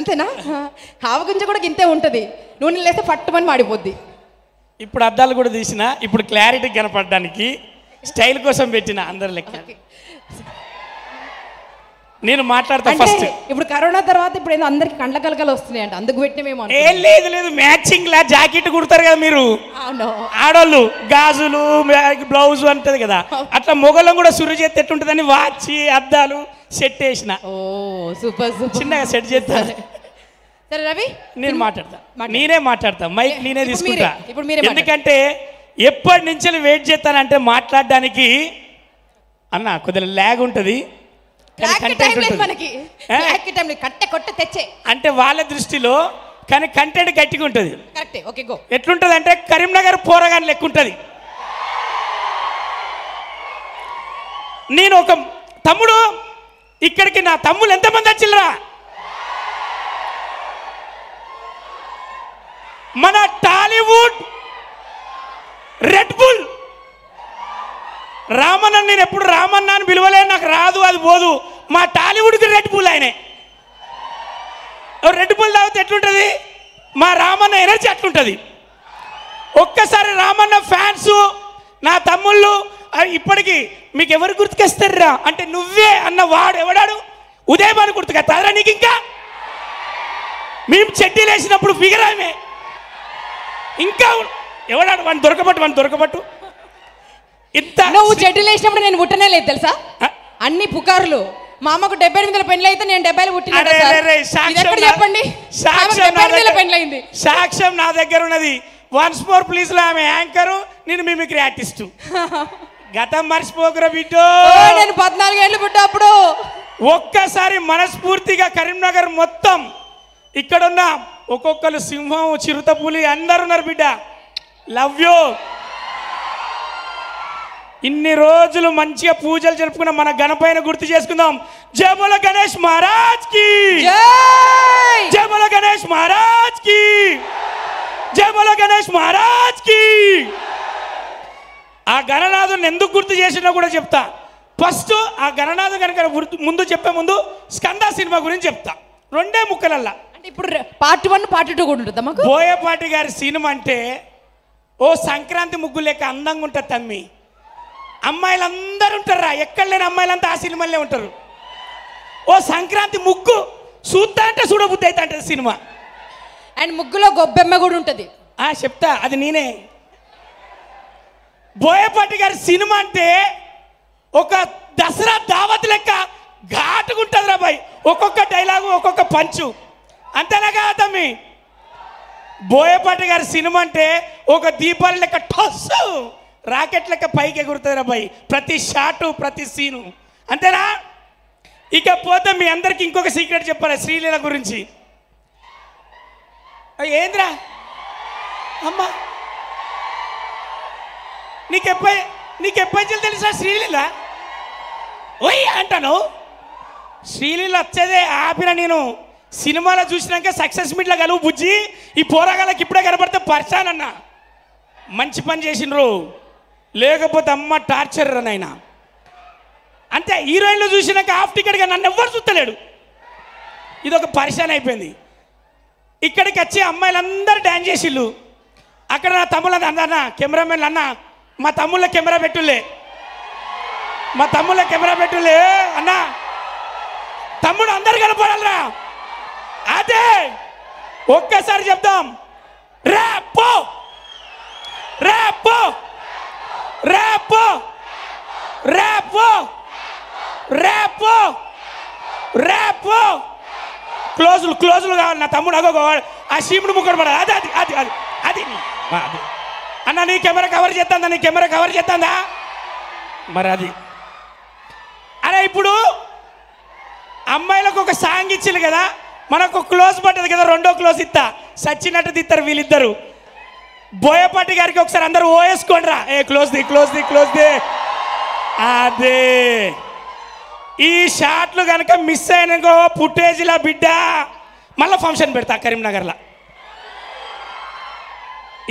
అంతేనా? ఆవగింజ కూడా ఇంతే ఉంటుంది. నూనె లేస్తే పట్టుమని మాడిపోద్ది. ఇప్పుడు అద్దాలు కూడా తీసిన ఇప్పుడు క్లారిటీ కనపడడానికి స్టైల్ కోసం పెట్టిన అందరి లెక్క. నేను మాట్లాడతా అంటే ఫస్ట్ ఇప్పుడు కరోనా తర్వాత ఇప్పుడు ఏదో అందరికి కండ్ల కలకలు వస్తున్నాయంట. అందుకు పెట్టినమేమో అనుకో. ఏం లేదు లేదు. మ్యాచింగ్ లా జాకెట్ కుడతారు కదా మీరు. ఆడోళ్ళు గాజులు బ్లౌజ్ అంటది కదా. అట్లా మొగలం కూడా సురు చేస్తే ఎట్టుంటుందని వాచి అద్దాలు సెట్ వేసిన. ఓ సూపర్ సూపర్. చిన్నగా సెట్ చేస్తాను సరే రవి నేను మాట్లాడతా. మాట్లాడు. నేనే మాట్లాడతా. మైక్ నేనే తీసుకుంటా. ఇప్పుడు మీరే. ఎందుకంటే ఎప్పటి నుంచి వెయిట్ చేస్తానంటే మాట్లాడడానికి అన్న కొద్దిగా ల్యాగ్ ఉంటుంది. అంటే వాళ్ళ దృష్టిలో కానీ కంటెంట్ గట్టిగా ఉంటుంది. ఎట్లుంటుంది అంటే కరీంనగర్ పోరగాని లెక్క ఉంటుంది నేను ఒక తమ్ముడు ఇక్కడికి నా తమ్ముళ్ళు ఎంతమంది వచ్చిల్లరా మన టాలీవుడ్ రెడ్ బుల్. రామన్న నేను ఎప్పుడు రామన్న అని పిలవలే నాకు రాదు అది పోదు. మా టాలీవుడ్కి రెడ్ బుల్ ఆయనే. రెడ్ బుల్ తాగితే ఎట్లుంటుంది? మా రామన్న ఎనర్జీ అట్లుంటుంది. ఒక్కసారి రామన్న ఫ్యాన్స్ నా తమ్ముళ్ళు ఇప్పటికీ ఇప్పటికి మీకు ఎవరు గుర్తుకొస్తారా? అంటే నువ్వే అన్న వాడు ఎవడాడు? ఉదయం అని గుర్తుకొస్తారా నీకు ఇంకా మేము చెడ్డీలు వేసినప్పుడు ఫిగర్ ఆమె. ఇంకా ఎవడాడు? వాడిని దొరకబట్టు వాడిని దొరకబట్టు. ఇంత నువ్వు చెడ్డీలు వేసినప్పుడు నేను పుట్టనే లేదు తెలుసా? అన్ని పుకార్లు. మా అమ్మకు డెబ్బై ఎనిమిదిలో పెళ్ళి అయితే నేను డెబ్బైలో పుట్టిన చెప్పండి? సాక్ష్యం డెబ్బై నా ఎనిమిదిలో దగ్గర- పెళ్ళి అయింది సాక్ష్యం నా దగ్గర ఉన్నది. వన్స్ మోర్ ప్లీజ్లో ఆమె యాంకరు నేను మిమిక్రీ ఆర్టిస్టు గతం మర్చిపోకురా బిడ్డో. నేను పద్నాలుగు ఏళ్ళు పుట్టా అప్పుడు ఒక్కసారి మనస్ఫూర్తిగా కరీంనగర్ మొత్తం ఇక్కడున్న. ఒక్కొక్కరు సింహం చిరుతపులి అందరు ఉన్నారు బిడ్డ. లవ్ యూ ఇన్ని రోజులు మంచిగా పూజలు జరుపుకున్న మన గణపైన గుర్తు చేసుకుందాం. జయముల గణేష్ మహారాజ్కి. జై! జయముల గణేష్ మహారాజ్కి. జయముల గణేష్ మహారాజ్కి. ఆ గణనాథుని ఎందుకు గుర్తు చేసినా కూడా చెప్తా. ఫస్ట్ ఆ గణనాథం కనుక గుర్తు- ముందు చెప్పే ముందు స్కంద సినిమా గురించి చెప్తా. రెండే ముక్కలల్లా. అంటే ఇప్పుడు పార్ట్ వన్ పార్ట్ టూ కూడా ఉంటుందా మాకు? బోయపాటి గారి సినిమా అంటే ఓ సంక్రాంతి ముగ్గు లెక్క అందంగా ఉంటుంది తమ్మి. అమ్మాయిలు అందరు ఉంటారా ఎక్కడ లేని అమ్మాయిలంతా ఆ సినిమాలే ఉంటారు. ఓ సంక్రాంతి ముగ్గు చూస్తా అంటే చూడబుద్ధి అయితే అంటది సినిమా. అండ్ ముగ్గులో గొబ్బెమ్మ కూడా ఉంటుంది. ఆ చెప్తా అది నేనే. బోయపాటి గారి సినిమా అంటే ఒక దసరా దావత్ లెక్క ఘాటుకుంటుంది రా బాయ్. ఒక్కొక్క డైలాగు ఒక్కొక్క పంచు. అంతేనా కాదు తమ్మి? బోయపాటి గారి సినిమా అంటే ఒక దీపాలు లెక్క టస్ రాకెట్ లెక్క పైకి ఎగురుతుంది అబ్బాయి ప్రతి షాటు ప్రతి సీను. అంతేనా? ఇక పోతే మీ అందరికి ఇంకొక సీక్రెట్ చెప్పాలి శ్రీలీల గురించి. ఏంద్రా? అమ్మా! నీకెప్పై నీకెప్పంచెలు తెలుసా శ్రీలీల? ఓయ్ అంటాను. శ్రీలీల వచ్చేదే ఆపిన నేను. సినిమాలో చూసినాక సక్సెస్ మీట్లో కలువు బుజ్జి. ఈ పోరాగాళ్ళకి ఇప్పుడే కనబడితే పరిచానన్న అన్న. మంచి పని చేసినరు లేకపోతే అమ్మ టార్చర్ నాయన. అంటే హీరోయిన్లు చూసినాక హాఫ్ టికెట్గా నన్ను ఎవ్వరు చూస్తలేడు. ఇది ఒక పరిశాన్ అయిపోయింది. ఇక్కడికి వచ్చి అమ్మాయిలందరూ డ్యాన్స్ చేసిళ్ళు. అక్కడ నా తమ్ముళ్ళ అందన్న అన్న కెమెరామెన్ అన్న మా తమ్ముళ్ళ కెమెరా పెట్టులే మా తమ్ముళ్ళ కెమెరా పెట్టులే అన్న. తమ్ముడు అందరు కనపడాలరా. అదే ఒక్కసారి చెప్దాం. రేపో. రేపో. రేపో. రేపో. రేపో. రేపో. క్లోజులు క్లోజులు కావాలి నా తమ్ముడు అగో ఆ శివుడు ముక్కడు పడాలి. అది అది అది అది అది. అది. అన్న నీ కెమెరా కవర్ చేస్తుందా? నీ కెమెరా కవర్ చేస్తుందా? మరి అది. అరే ఇప్పుడు అమ్మాయిలకు ఒక సాంగ్ ఇచ్చింది కదా? మనకు క్లోజ్ పట్టదు కదా రెండో క్లోజ్ ఇస్తా సచ్చినట్టు తిత్తారు వీళ్ళిద్దరు. బోయపాటి గారికి ఒకసారి అందరూ ఓయేసుకోండి రా. ఏ close the close the close the. అదే. ఈ షాట్లు కనుక మిస్ అయినకో పుట్టేజిలా బిడ్డ. మళ్ళీ ఫంక్షన్ పెడతా కరీంనగర్లో.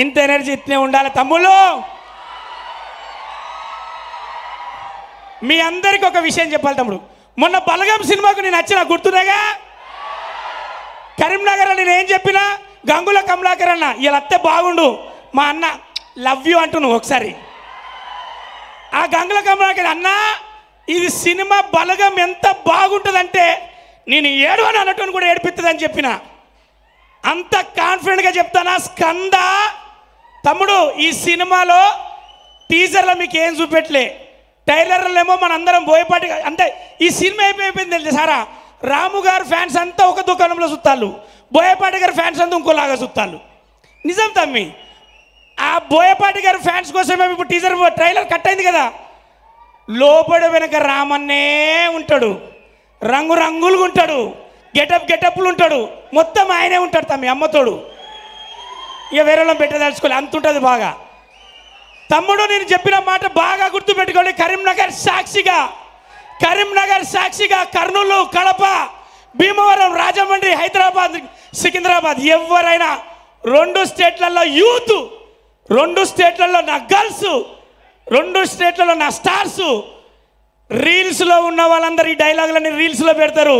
ఇంత ఎనర్జీ ఇట్నే ఉండాలి తమ్ముళ్ళు. మీ అందరికి ఒక విషయం చెప్పాలి తమ్ముడు. మొన్న బలగం సినిమాకు నేను వచ్చిన గుర్తున్నాగా కరీంనగర్ నేను ఏం చెప్పినా? గంగుల కమలాకర్ అన్న ఇలా అత్తే బాగుండు. మా అన్న లవ్ యూ అంటున్నావు ఒకసారి. ఆ గంగుల కమలాకర్ అన్న ఇది సినిమా బలగం ఎంత బాగుంటుందంటే నేను ఏడు అని అన్నట్టు కూడా ఏడిపిస్తుంది అని చెప్పిన. అంత కాన్ఫిడెంట్గా చెప్తానా? స్కంద! తమ్ముడు ఈ సినిమాలో టీజర్లో మీకు ఏం చూపెట్టలే. టైలర్లేమో ఏమో మనందరం బోయపాటి అంటే ఈ సినిమా అయిపోయింది తెలుసు సారా? రాము గారు ఫ్యాన్స్ అంతా ఒక దుకాణంలో చూస్తాళ్ళు బోయపాటి గారి ఫ్యాన్స్ అంతా ఇంకోలాగా చూస్తాళ్ళు నిజం తమ్మి. ఆ బోయపాటి గారి ఫ్యాన్స్ కోసమే ఇప్పుడు టీజర్ ట్రైలర్ కట్ అయింది కదా. లోపల వెనక రామన్నే ఉంటాడు. రంగు రంగులుగా ఉంటాడు. గెటప్ గెటప్లు ఉంటాడు. మొత్తం ఆయనే ఉంటాడు తమ్మి అమ్మతోడు. ఇక వేరే వాళ్ళని పెట్టదలుచుకోలే అంత ఉంటుంది బాగా. తమ్ముడు నేను చెప్పిన మాట బాగా గుర్తుపెట్టుకోండి కరీంనగర్ సాక్షిగా. కరీంనగర్ సాక్షిగా కర్నూలు కడప భీమవరం రాజమండ్రి హైదరాబాద్ సికింద్రాబాద్. ఎవరైనా రెండు స్టేట్లలో యూత్ రెండు స్టేట్లలో నా గర్ల్స్ రెండు స్టేట్లలో నా స్టార్స్ రీల్స్లో ఉన్న వాళ్ళందరూ ఈ డైలాగులన్నీ రీల్స్లో పెడతారు.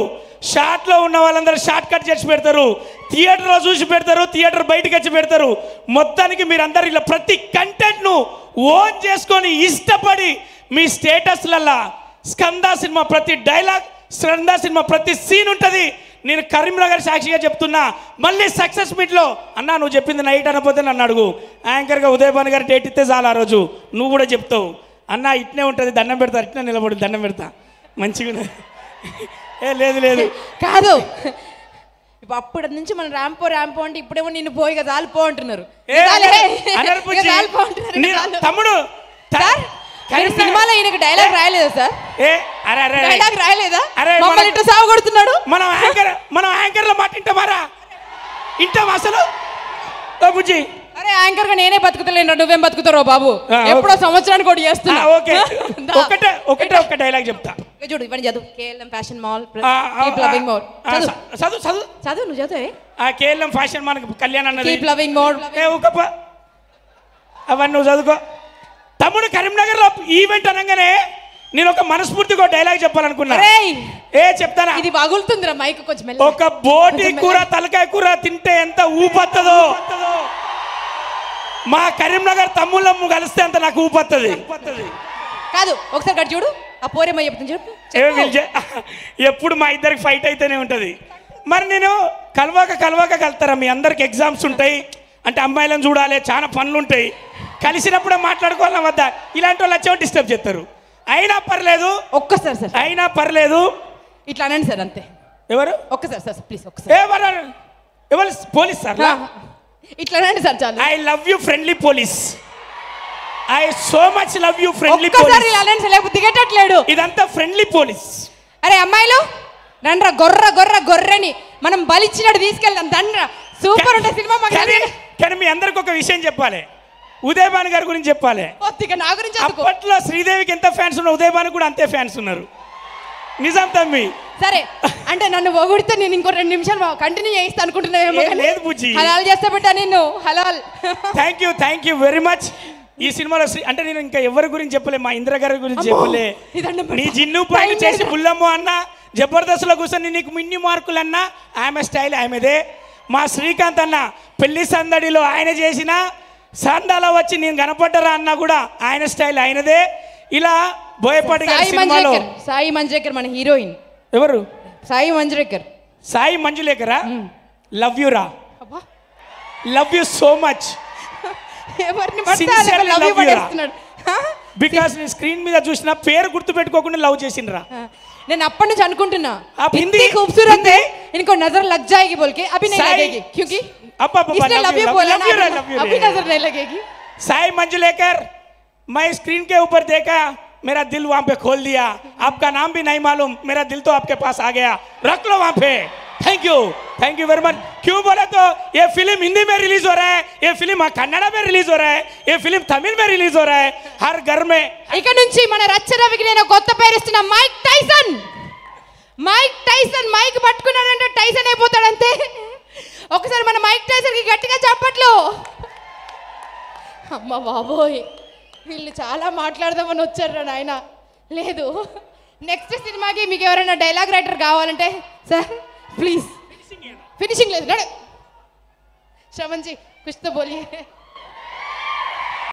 షార్ట్లో ఉన్న వాళ్ళందరూ షార్ట్ కట్ చేసి పెడతారు. థియేటర్లో చూసి పెడతారు థియేటర్ బయటకు వచ్చి పెడతారు. మొత్తానికి మీరందరూ ఇలా ప్రతి కంటెంట్ను ఓన్ చేసుకొని ఇష్టపడి మీ స్టేటస్లల్లా స్కందా సినిమా ప్రతి డైలాగ్ స్కందా సినిమా ప్రతి సీన్ ఉంటుంది. నేను కరీంనగర్ సాక్షిగా చెప్తున్నా మళ్ళీ సక్సెస్ మీట్లో అన్నా నువ్వు చెప్పింది నైట్ అనపోతే నన్ను అడుగు. యాంకర్గా ఉదయభాను గారు డేట్ ఇస్తే చాలు ఆ రోజు. నువ్వు కూడా చెప్తావు. అన్న ఇట్నే ఉంటుంది దండం పెడతా ఇట్నే నిలబడి దండం పెడతా. మంచిగా. ఏ లేదు లేదు. కాదు. ఇప్పుడు అప్పటి నుంచి మనం ర్యాంపో ర్యాంపో అంటే ఇప్పుడేమో నిన్ను పోయి కదా పో అంటున్నారు. తమ్ముడు కరీంనగర్- సినిమాలో ఈయనకి డైలాగ్ రాయలేదా సార్? ఏ? అరే అరే. డైలాగ్ రాయలేదా? అరే, మమ్మల్ని ఇట్లా సాగు కొడుతున్నాడు? మనం యాంకర్ మనం యాంకర్లో మాట వింటామారా వింటాం అసలు? బుజ్జి. అరే యాంకర్గా నేనే బతుకుతలేను నువ్వేం బతుకుతారో బాబు. ఎప్పుడో సంవత్సరానికి ఒకటి ఆ, చేస్తున్నా ఓకే. ఒకటే ఒకటే ఒక డైలాగ్ చెప్తా. చూడు ఇవన్నీ చదువు. KLM fashion mall keep loving more చదువు. చదువు చదువు నువ్వు చదువు. ఆ కేఎల్ఎం ఫ్యాషన్ మనకు కళ్యాణ్ అన్నది. కీప్ లవింగ్ మోర్ ఏ అవన్నీ నువ్వు చదువుకో. తమ్ముడు కరీంనగర్లో ఈవెంట్ అనగానే నేను ఒక మనస్ఫూర్తిగా డైలాగ్ చెప్పాలనుకున్నా. ఏ చెప్తానా? ఇది పగులుతుందిరా మైక్ కొంచెం మెల్లగా. ఒక బోటి కూర తలకాయ కూర తింటే ఎంత ఊపత్తదో. మా కరీంనగర్ తమ్ముళ్ళమ్ము కలిస్తే అంత నాకు ఊపత్తది. కాదు ఒకసారి గడి చూడు. ఆ పోరేమో చెప్తుంది చెప్పు. ఎప్పుడు మా ఇద్దరికి ఫైట్ అయితేనే ఉంటుంది. మరి నేను కలవాక కలవాక కలుతారా? మీ అందరికి ఎగ్జామ్స్ ఉంటాయి. అంటే అమ్మాయిలను చూడాలి చాలా పనులు ఉంటాయి కలిసినప్పుడే మాట్లాడుకోవాలన్నా వద్దా? ఇలాంటి వాళ్ళు వచ్చేవాళ్ళు డిస్టర్బ్ చేస్తారు? అయినా పర్లేదు. ఒక్కసారి సార్. అయినా పర్లేదు. ఇట్లా అనండి సార్ అంతే. ఎవరు? ఒక్కసారి సార్ ప్లీజ్ ఒక్కసారి. ఎవరు? ఎవరు? పోలీస్ సార్ ఇట్లా అనండి సార్ చాలు. I love you friendly police I so much love you friendly police అనండి లేకపోతే దిగేటట్లేడు. ఇదంతా ఫ్రెండ్లీ పోలీస్ అరే అమ్మాయిలు రండ్రా గొర్ర గొర్ర గొర్రెని మనం బలిచ్చినట్టు తీసుకెళ్దాం దండ్రా. సూపర్ ఉంటుంది సినిమా. కానీ మీ అందరికి ఒక విషయం చెప్పాలి? ఉదయ్ భాను గారి గురించి చెప్పాలి. నా గురించి అప్పట్లో శ్రీదేవికి ఎంత ఫ్యాన్స్ ఉన్నారు ఉదయ్ భాను కూడా అంతే ఫ్యాన్స్ ఉన్నారు. నిజం తమ్మి? సరే అంటే నన్ను పొగిడితే నేను ఇంకో రెండు నిమిషాలు కంటిన్యూ చేయిస్తా అనుకుంటున్నావేమో లేదు బుజ్జి. హలాల్ చేస్తా పెట్టా నిన్ను హలాల్. Thank you thank you very much ఈ సినిమాలో అంటే నేను ఇంకా ఎవరి గురించి చెప్పలే మా ఇంద్ర గారి గురించి చెప్పలే. నీ జిన్ను పైన చేసి. బుల్లమ్మ అన్న జబర్దస్త్లో కూర్చొని నీకు మిన్ని మార్కులు అన్న ఆమె స్టైల్ ఆమెదే. మా శ్రీకాంత్ అన్న పెళ్ళి సందడిలో ఆయన చేసిన సందాలో వచ్చి నేను కనపడ్డరా అన్న కూడా ఆయన స్టైల్ ఆయనదే ఇలా బోయపాటి గారి సాయి సినిమాలో మంజరేకర్ సాయి మంజరేకర్ మన హీరోయిన్ ఎవరు సాయి మంజరేకర్ సాయి మంజులేకరా లవ్ యూ రా అబ్బా లవ్ యూ సో మచ్ ఎవరిని Sincerely love you love you రా. పడేస్తున్నాడు హా? బికాస్ నేను స్క్రీన్ మీద చూసిన పేరు గుర్తు పెట్టుకోకుండా లవ్ చేసిండ్రా हाँ, నేను అప్పటి నుంచి అనుకుంటున్నా आप इतनी हिंदी- खूबसूरत है हिंदी- इनको नजर लग जाएगी बोल के अभी नहीं साई- लगेगी क्योंकि अब अब इसने love love you, you love बोला you, love you ना रे, love you अभी रे। नजर नहीं लगेगी साई मंजुलेकर मैं स्क्रीन के ऊपर देखा मेरा दिल वहां पे खोल दिया आपका नाम भी नहीं मालूम मेरा दिल तो आपके पास आ गया रख लो वहां पे thank you thank you very much क्यों बोले तो ये फिल्म हिंदी में रिलीज हो रहा है ये फिल्म कन्नड़ा में रिलीज हो रहा है ये फिल्म तमिल में रिलीज हो रहा है हर घर में ఇక నుంచి మన రచ్చరవికి నేను కొత్త పేరు ఇస్తున్నా Mike Tyson Mike Tyson mike పట్టుకున్నాడంటే Tyson అయిపోతాడంతే ఒకసారి మన మైక్ టైసర్కి గట్టిగా చెప్పట్లు. అమ్మ బాబోయ్ వీళ్ళు చాలా మాట్లాడదామని వచ్చారు నాయన. లేదు నెక్స్ట్ సినిమాకి మీకు ఎవరైనా డైలాగ్ రైటర్ కావాలంటే సార్ ప్లీజ్ ఫినిషింగ్ లేదు శ్రవణ్జీ కుష్తో బోలియే